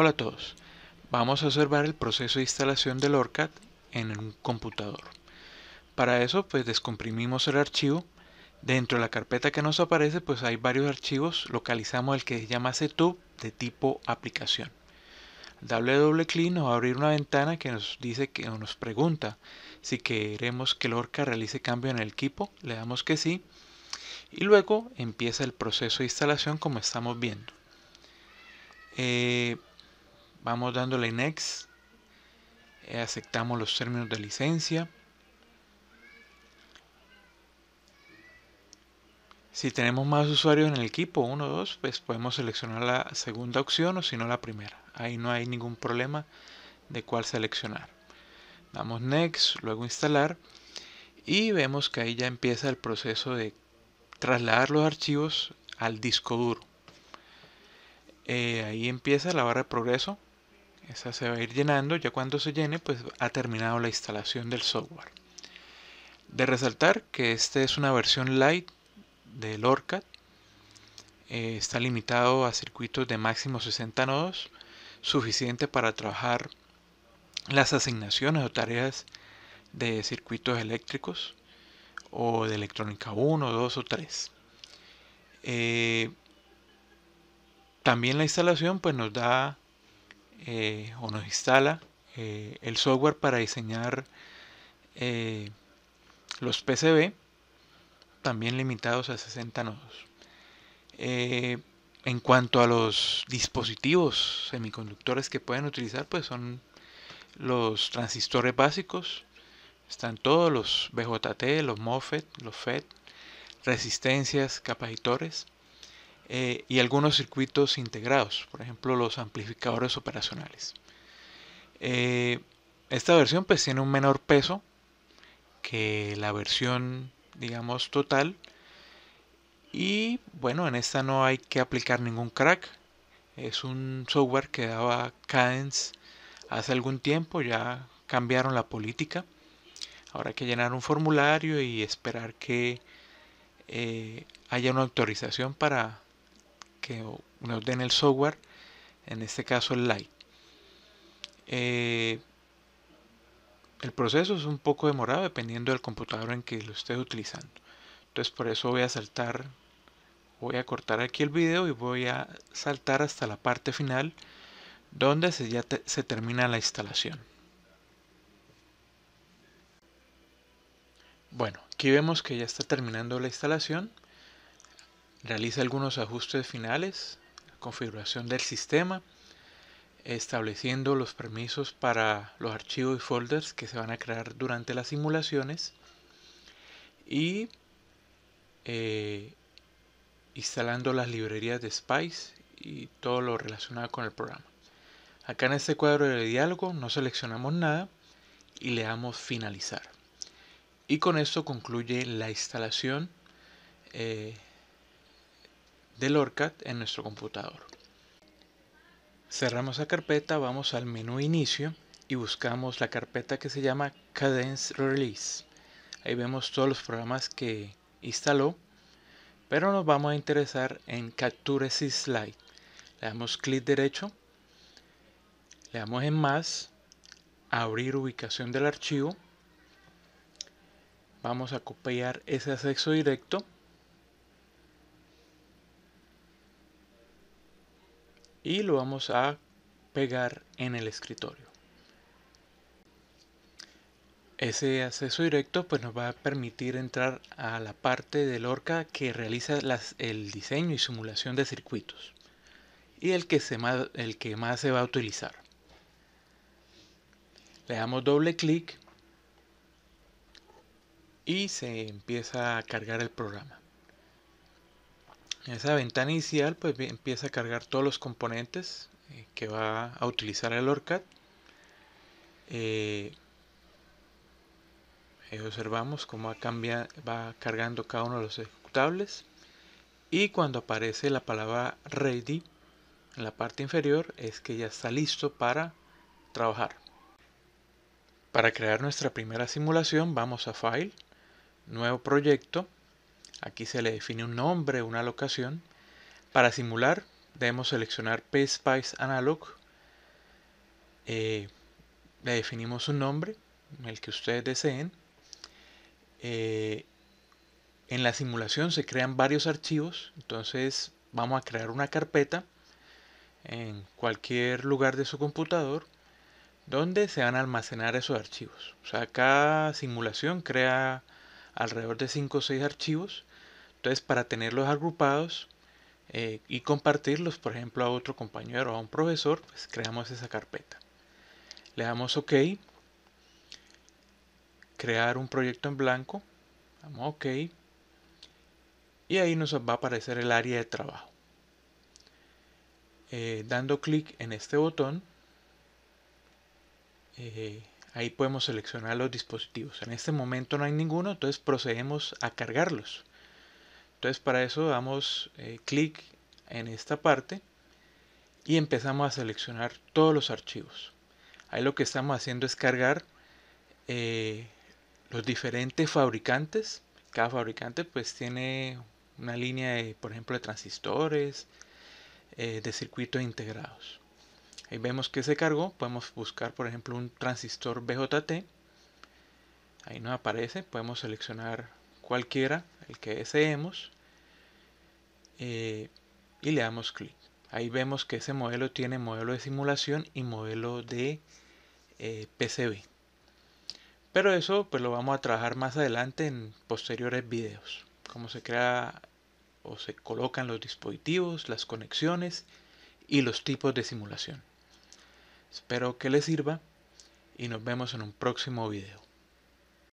Hola a todos. Vamos a observar el proceso de instalación del ORCAD en un computador. Para eso pues descomprimimos el archivo. Dentro de la carpeta que nos aparece pues hay varios archivos. Localizamos el que se llama setup de tipo aplicación. Darle doble clic nos va a abrir una ventana que nos dice que nos pregunta si queremos que el ORCAD realice cambio en el equipo. Le damos que sí. Y luego empieza el proceso de instalación como estamos viendo. Eh, vamos dándole next. Eh, aceptamos los términos de licencia. Si tenemos más usuarios en el equipo 1 o 2 pues podemos seleccionar la segunda opción o si no la primera. Ahí no hay ningún problema de cuál seleccionar. Damos next luego instalar y vemos que ahí ya empieza el proceso de trasladar los archivos al disco duro. Eh, ahí empieza la barra de progreso esa se va a ir llenando, ya cuando se llene pues ha terminado la instalación del software. De resaltar que esta es una versión light del ORCAD. Eh, está limitado a circuitos de máximo 60 nodos, suficiente para trabajar las asignaciones o tareas de circuitos eléctricos o de electrónica 1, 2 o 3. Eh, también la instalación pues nos da eh, o nos instala eh, el software para diseñar eh, los PCB, también limitados a 60 nodos. en cuanto a los dispositivos semiconductores que pueden utilizar, pues son los transistores básicos, están todos los BJT, los MOSFET, los FET, resistencias, capacitores eh, y algunos circuitos integrados, por ejemplo los amplificadores operacionales. Eh, esta versión pues tiene un menor peso que la versión digamos total. Y bueno en esta no hay que aplicar ningún crack. Es un software que daba Cadence hace algún tiempo ya cambiaron la política. Ahora hay que llenar un formulario y esperar que eh, haya una autorización para que nos den el software, en este caso el Light. Eh, el proceso es un poco demorado dependiendo del computador en que lo estés utilizando. Entonces por eso voy a saltar, voy a cortar aquí el video y voy a saltar hasta la parte final donde se, ya se termina la instalación. Bueno, aquí vemos que ya está terminando la instalación realiza algunos ajustes finales, configuración del sistema, estableciendo los permisos para los archivos y folders que se van a crear durante las simulaciones y eh, instalando las librerías de Spice y todo lo relacionado con el programa. Acá en este cuadro de diálogo no seleccionamos nada y le damos finalizar. Y con esto concluye la instalación eh, del ORCAD en nuestro computador. Cerramos la carpeta, vamos al menú inicio y buscamos la carpeta que se llama Cadence Release. Ahí vemos todos los programas que instaló, pero nos vamos a interesar en Capture Slide. Le damos clic derecho, le damos en más, abrir ubicación del archivo, vamos a copiar ese acceso directo y lo vamos a pegar en el escritorio. Ese acceso directo pues nos va a permitir entrar a la parte del ORCA que realiza el diseño y simulación de circuitos y el que, se más, el que más se va a utilizar. Le damos doble clic y se empieza a cargar el programa. En esa ventana inicial pues empieza a cargar todos los componentes eh, que va a utilizar el ORCAD. Eh, observamos cómo va, va cargando cada uno de los ejecutables y cuando aparece la palabra ready en la parte inferior es que ya está listo para trabajar. Para crear nuestra primera simulación vamos a File, Nuevo Proyecto Aquí se le define un nombre, una locación. Para simular debemos seleccionar PSpice Analog Eh, le definimos un nombre, el que ustedes deseen. Eh, en la simulación se crean varios archivos, entonces vamos a crear una carpeta en cualquier lugar de su computador donde se van a almacenar esos archivos. O sea, cada simulación crea alrededor de 5 o 6 archivos. Entonces, para tenerlos agrupados eh, y compartirlos, por ejemplo, a otro compañero o a un profesor, pues creamos esa carpeta. Le damos OK. Crear un proyecto en blanco. Damos OK. Y ahí nos va a aparecer el área de trabajo. Eh, dando clic en este botón eh, ahí podemos seleccionar los dispositivos. En este momento no hay ninguno, entonces procedemos a cargarlos. Entonces para eso damos eh, clic en esta parte y empezamos a seleccionar todos los archivos. Ahí lo que estamos haciendo es cargar eh, los diferentes fabricantes. Cada fabricante pues tiene una línea de, por ejemplo, de transistores, de circuitos integrados. Ahí vemos que se cargó. Podemos buscar, por ejemplo, un transistor BJT. Ahí nos aparece. Podemos seleccionar cualquiera, el que deseemos. Eh, y le damos clic. Ahí vemos que ese modelo tiene modelo de simulación y modelo de eh, PCB. Pero eso pues lo vamos a trabajar más adelante en posteriores videos. Cómo se crea o se colocan los dispositivos, las conexiones y los tipos de simulación. Espero que les sirva y nos vemos en un próximo video.